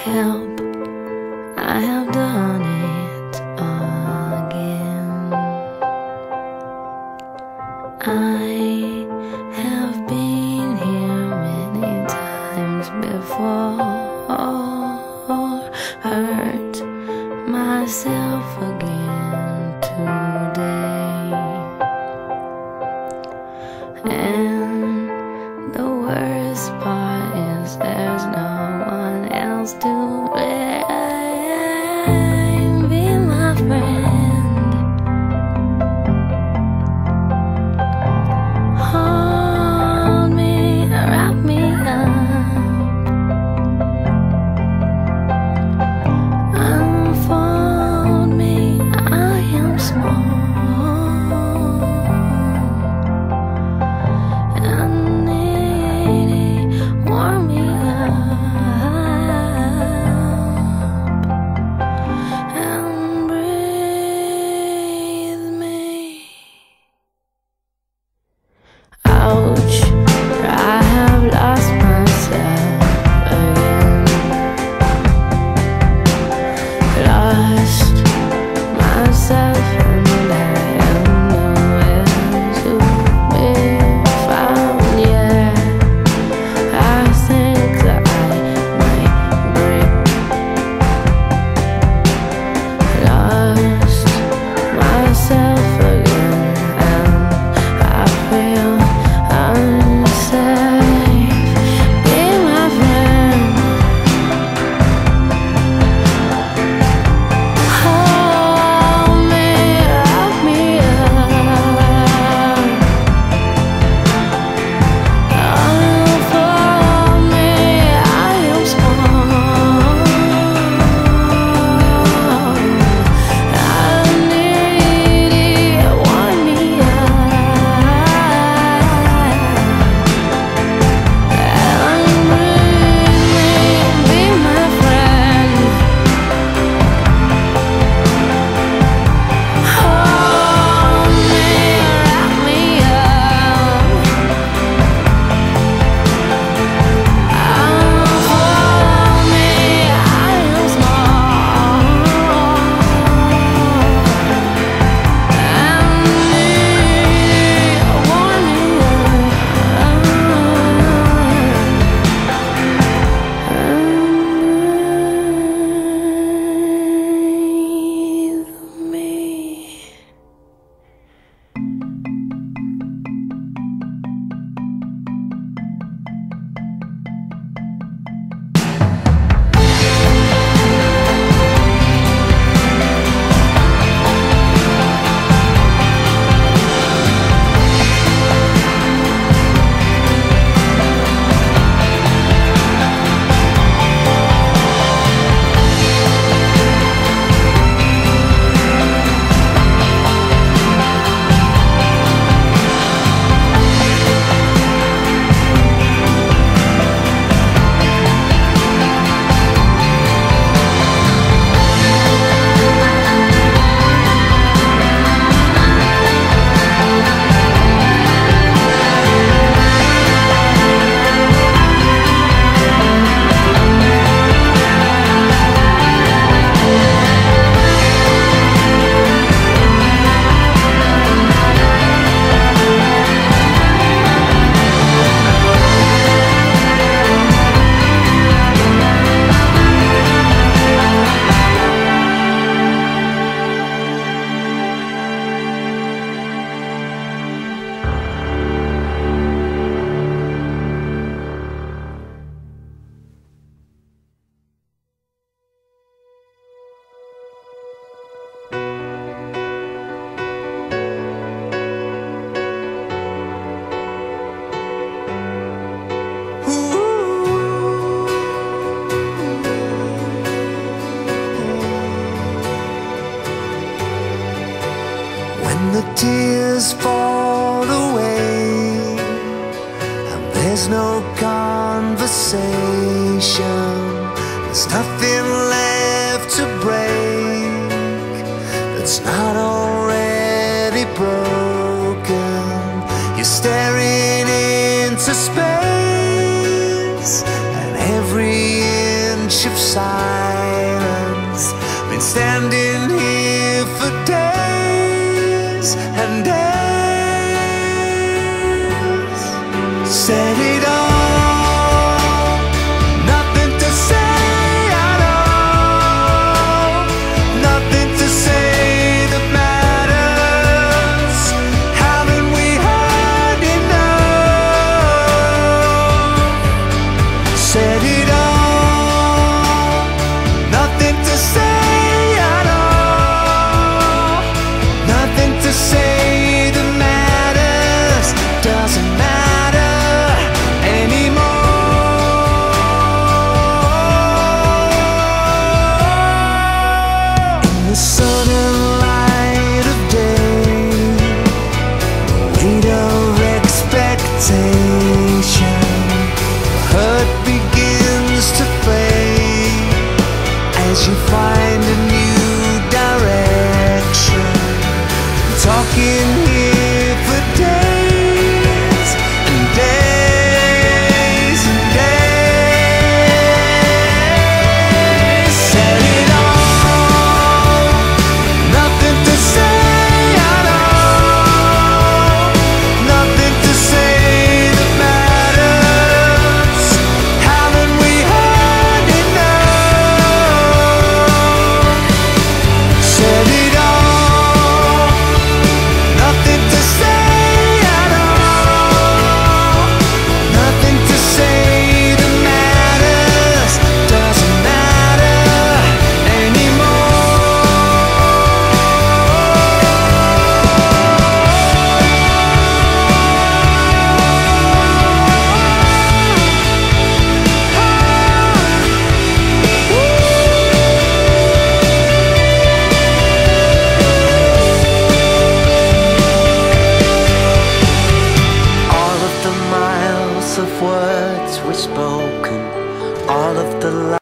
help, I have done it again. I have been here many times before, hurt myself. And the tears fall away And there's no conversation There's nothing left to break That's not already broken. You're staring into space And every inch of silence. Been standing here for seems to fade as you find a new direction. Talking of words were spoken, all of the